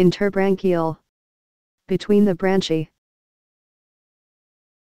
Interbranchial. Between the branchiae.